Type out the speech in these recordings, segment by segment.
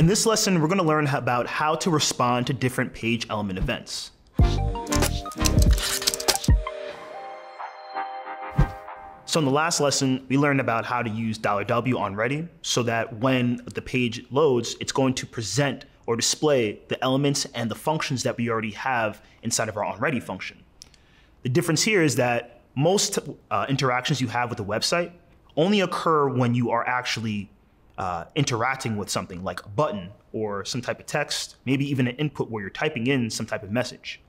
In this lesson, we're gonna learn about how to respond to different page element events. So in the last lesson, we learned about how to use $W on ready so that when the page loads, it's going to present or display the elements and the functions that we already have inside of our on ready function. The difference here is that most uh, interactions you have with the website only occur when you are actually uh, interacting with something like a button or some type of text, maybe even an input where you're typing in some type of message.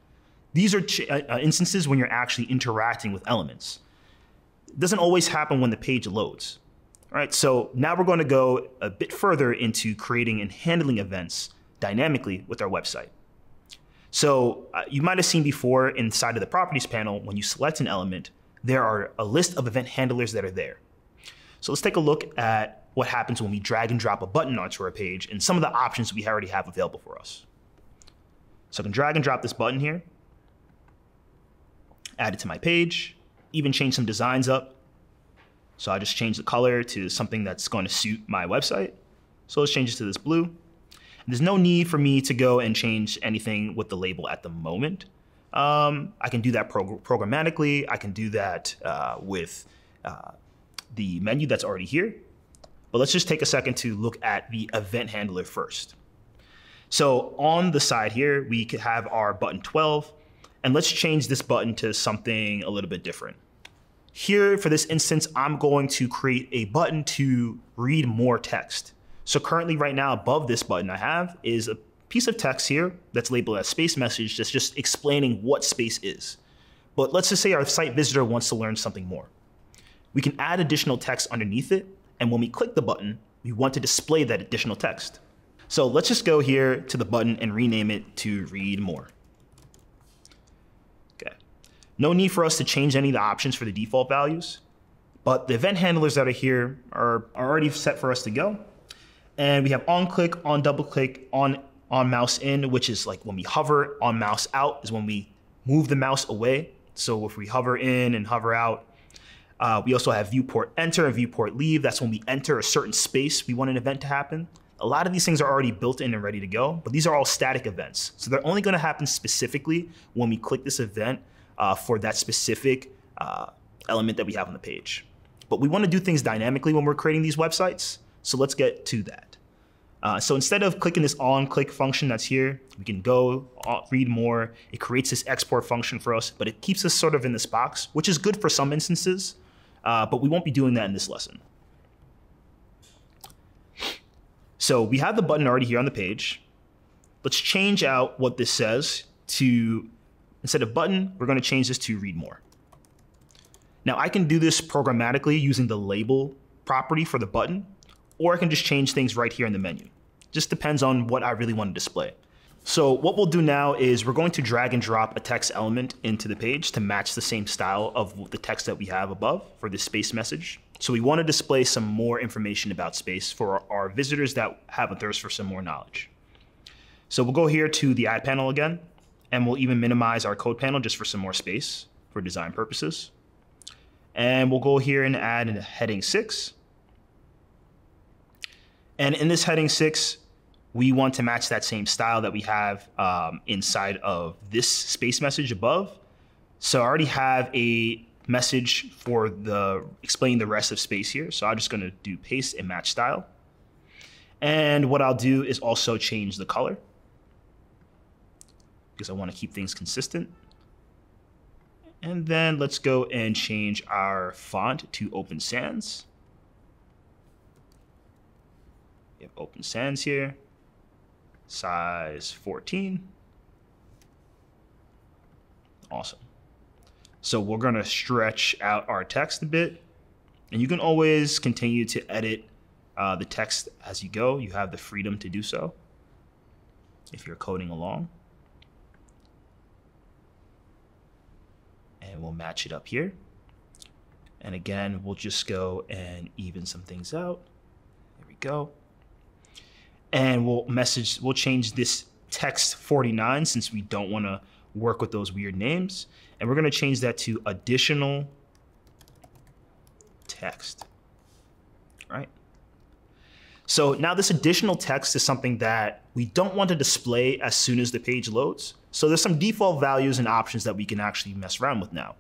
These are uh, uh, instances when you're actually interacting with elements. It doesn't always happen when the page loads. All right, so now we're going to go a bit further into creating and handling events dynamically with our website. So uh, you might have seen before inside of the properties panel, when you select an element, there are a list of event handlers that are there. So let's take a look at what happens when we drag and drop a button onto our page and some of the options we already have available for us. So I can drag and drop this button here, add it to my page, even change some designs up. So I just change the color to something that's going to suit my website. So let's change it to this blue. There's no need for me to go and change anything with the label at the moment. Um, I can do that prog programmatically. I can do that uh, with uh, the menu that's already here. But let's just take a second to look at the event handler first. So on the side here, we could have our button 12. And let's change this button to something a little bit different. Here, for this instance, I'm going to create a button to read more text. So currently right now above this button I have is a piece of text here that's labeled as space message that's just explaining what space is. But let's just say our site visitor wants to learn something more. We can add additional text underneath it, and when we click the button, we want to display that additional text. So let's just go here to the button and rename it to read more. Okay. No need for us to change any of the options for the default values, but the event handlers that are here are, already set for us to go. And we have on click, on double click, on, on mouse in, which is like when we hover, on mouse out is when we move the mouse away. So if we hover in and hover out, uh, we also have viewport enter and viewport leave. That's when we enter a certain space we want an event to happen. A lot of these things are already built in and ready to go, but these are all static events. So they're only gonna happen specifically when we click this event uh, for that specific uh, element that we have on the page. But we want to do things dynamically when we're creating these websites. So let's get to that. Uh, so instead of clicking this on click function that's here, we can go uh, read more. It creates this export function for us, but it keeps us sort of in this box, which is good for some instances, uh, but we won't be doing that in this lesson. So we have the button already here on the page. Let's change out what this says to Instead of button, we're going to change this to read more. Now I can do this programmatically using the label property for the button, or I can just change things right here in the menu. Just depends on what I really want to display. So what we'll do now is we're going to drag and drop a text element into the page to match the same style of the text that we have above for this space message. So we want to display some more information about space for our visitors that have a thirst for some more knowledge. So we'll go here to the add panel again, and we'll even minimize our code panel just for some more space for design purposes. And we'll go here and add a heading six. And in this heading six, we want to match that same style that we have um, inside of this space message above. So I already have a message for the explaining the rest of space here. So I'm just gonna do paste and match style. And what I'll do is also change the color because I want to keep things consistent. And then let's go and change our font to Open Sans. We have Open Sans here, size 14. Awesome. So we're going to stretch out our text a bit. And you can always continue to edit uh, the text as you go. You have the freedom to do so if you're coding along. and we'll match it up here. And again, we'll just go and even some things out. There we go. And we'll message, we'll change this text 49 since we don't want to work with those weird names. And we're going to change that to additional text. Right? So now this additional text is something that we don't want to display as soon as the page loads. So there's some default values and options that we can actually mess around with now.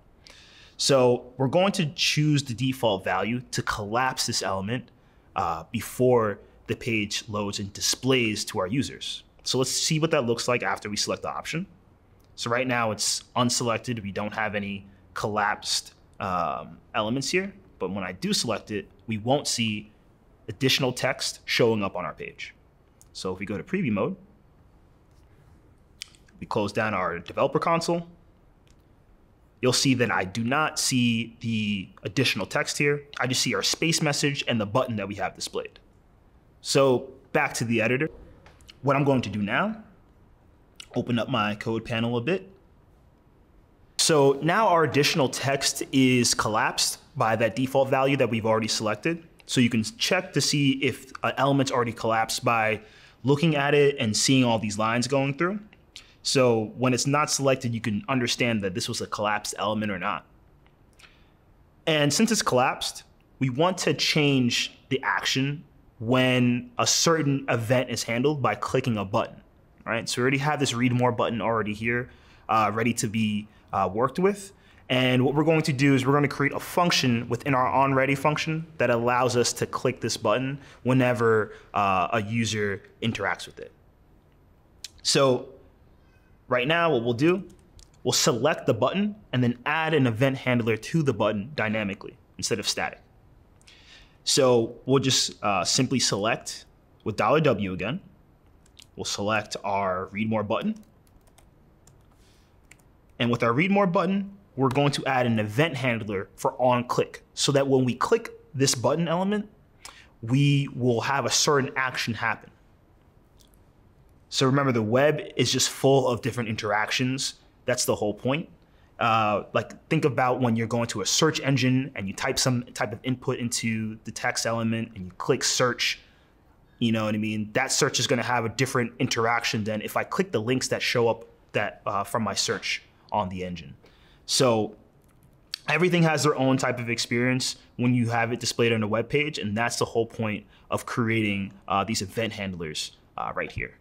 So we're going to choose the default value to collapse this element uh, before the page loads and displays to our users. So let's see what that looks like after we select the option. So right now it's unselected. We don't have any collapsed um, elements here. But when I do select it, we won't see additional text showing up on our page. So if we go to preview mode, we close down our developer console, you'll see that I do not see the additional text here. I just see our space message and the button that we have displayed. So back to the editor. What I'm going to do now, open up my code panel a bit. So now our additional text is collapsed by that default value that we've already selected. So you can check to see if an element's already collapsed by looking at it and seeing all these lines going through. So when it's not selected, you can understand that this was a collapsed element or not. And since it's collapsed, we want to change the action when a certain event is handled by clicking a button, right? So we already have this read more button already here, uh, ready to be uh, worked with. And what we're going to do is we're going to create a function within our onReady function that allows us to click this button whenever uh, a user interacts with it. So right now, what we'll do, we'll select the button and then add an event handler to the button dynamically instead of static. So we'll just uh, simply select with $W again. We'll select our read more button. And with our read more button, we're going to add an event handler for on click so that when we click this button element, we will have a certain action happen. So remember, the web is just full of different interactions. That's the whole point. Uh, like think about when you're going to a search engine and you type some type of input into the text element and you click search. You know what I mean? That search is going to have a different interaction than if I click the links that show up that uh, from my search on the engine. So everything has their own type of experience when you have it displayed on a web page, and that's the whole point of creating uh, these event handlers uh, right here.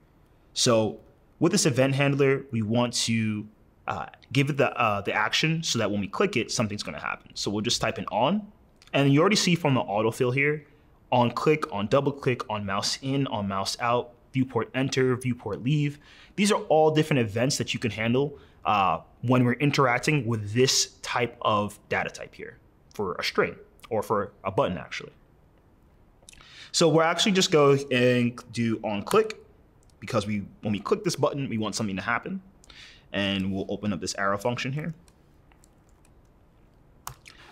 So with this event handler, we want to uh, give it the, uh, the action so that when we click it, something's gonna happen. So we'll just type in on, and you already see from the autofill here, on click, on double click, on mouse in, on mouse out, viewport enter, viewport leave. These are all different events that you can handle uh, when we're interacting with this type of data type here for a string or for a button actually. So we're actually just go and do on click because we when we click this button, we want something to happen. And we'll open up this arrow function here.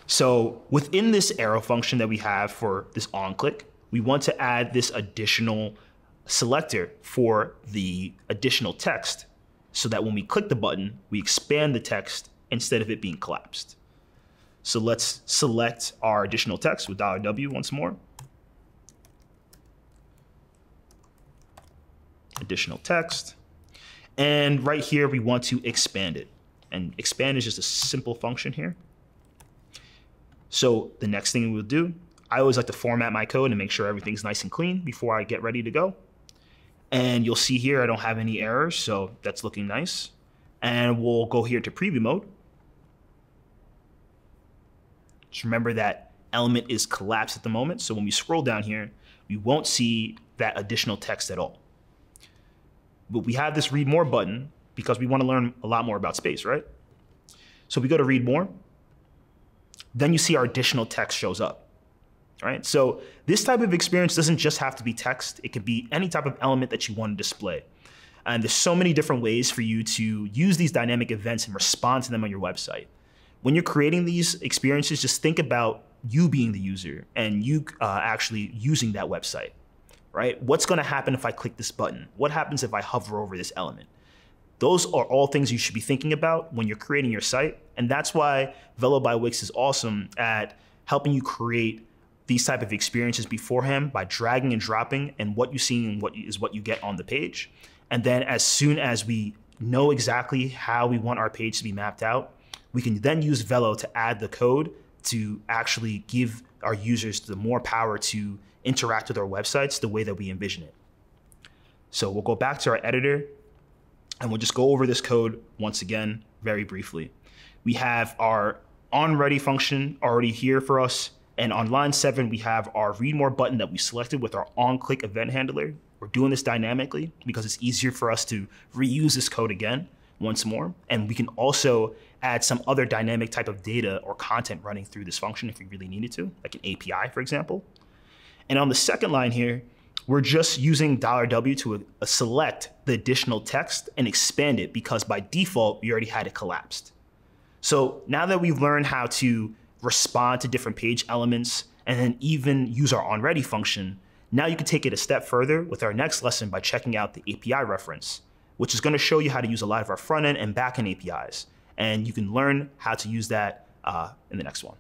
So within this arrow function that we have for this on click, we want to add this additional selector for the additional text so that when we click the button, we expand the text instead of it being collapsed. So let's select our additional text with $W once more. Additional text. And right here, we want to expand it. And expand is just a simple function here. So the next thing we'll do, I always like to format my code and make sure everything's nice and clean before I get ready to go. And you'll see here I don't have any errors, so that's looking nice. And we'll go here to preview mode. Just remember that element is collapsed at the moment, so when we scroll down here, we won't see that additional text at all. But we have this read more button because we want to learn a lot more about space, right? So we go to read more, then you see our additional text shows up right? So this type of experience doesn't just have to be text. It could be any type of element that you want to display. And there's so many different ways for you to use these dynamic events and respond to them on your website. When you're creating these experiences, just think about you being the user and you uh, actually using that website, right? What's gonna happen if I click this button? What happens if I hover over this element? Those are all things you should be thinking about when you're creating your site. And that's why Velo by Wix is awesome at helping you create these type of experiences beforehand by dragging and dropping and what you see and what is what you get on the page. And then as soon as we know exactly how we want our page to be mapped out, we can then use Velo to add the code to actually give our users the more power to interact with our websites the way that we envision it. So we'll go back to our editor and we'll just go over this code once again, very briefly. We have our on ready function already here for us. And on line seven, we have our read more button that we selected with our on click event handler. We're doing this dynamically because it's easier for us to reuse this code again once more. And we can also add some other dynamic type of data or content running through this function if we really needed to, like an API, for example. And on the second line here, we're just using $W to a select the additional text and expand it because by default, we already had it collapsed. So now that we've learned how to respond to different page elements and then even use our onReady function, now you can take it a step further with our next lesson by checking out the API reference, which is going to show you how to use a lot of our front end and back end APIs. And you can learn how to use that uh, in the next one.